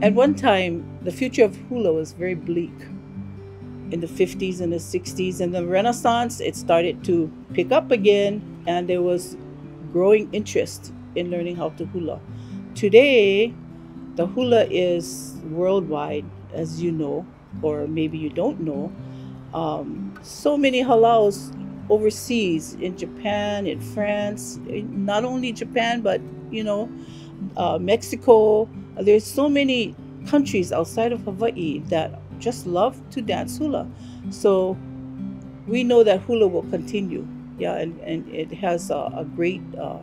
At one time, the future of hula was very bleak. In the 50s and the 60s, and the Renaissance, it started to pick up again, and there was growing interest in learning how to hula. Today, the hula is worldwide, as you know, or maybe you don't know. Um, so many halaus overseas in Japan, in France, not only Japan, but you know, uh, Mexico. There's so many countries outside of Hawaii that just love to dance hula. So we know that hula will continue. Yeah, and, and it has a, a great, uh,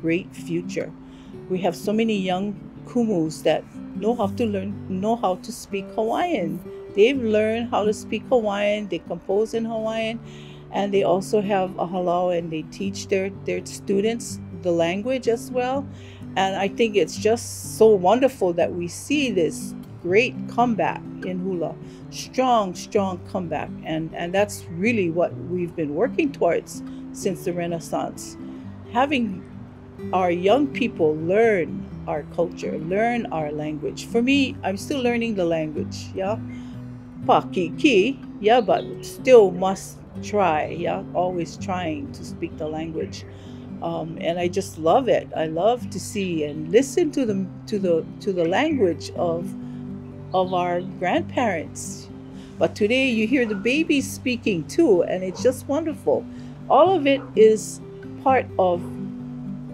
great future. We have so many young kumus that know how to learn, know how to speak Hawaiian. They've learned how to speak Hawaiian. They compose in Hawaiian, and they also have a halau and they teach their their students the language as well. And I think it's just so wonderful that we see this great comeback in hula, strong, strong comeback, and and that's really what we've been working towards since the Renaissance, having our young people learn our culture, learn our language. For me, I'm still learning the language, yeah. Pakiki, yeah, but still must try, yeah, always trying to speak the language. Um, and I just love it. I love to see and listen to the to the to the language of of our grandparents. But today you hear the babies speaking too, and it's just wonderful. All of it is part of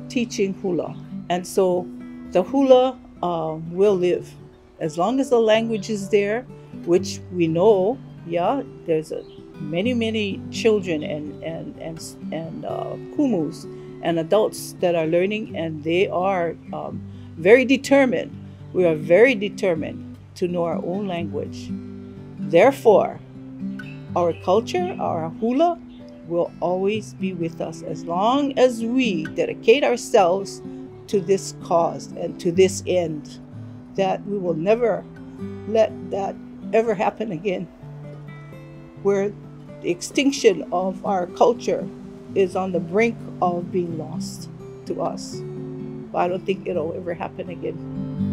teaching hula, and so the hula uh, will live as long as the language is there, which we know. Yeah, there's a many many children and and and and uh, kumus and adults that are learning and they are um, very determined. We are very determined to know our own language. Therefore our culture our hula will always be with us as long as we dedicate ourselves to this cause and to this end that we will never let that ever happen again. Where the extinction of our culture is on the brink of being lost to us. But I don't think it'll ever happen again.